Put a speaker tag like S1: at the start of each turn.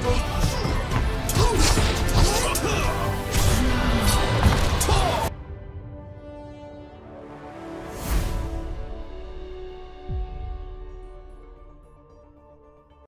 S1: 工。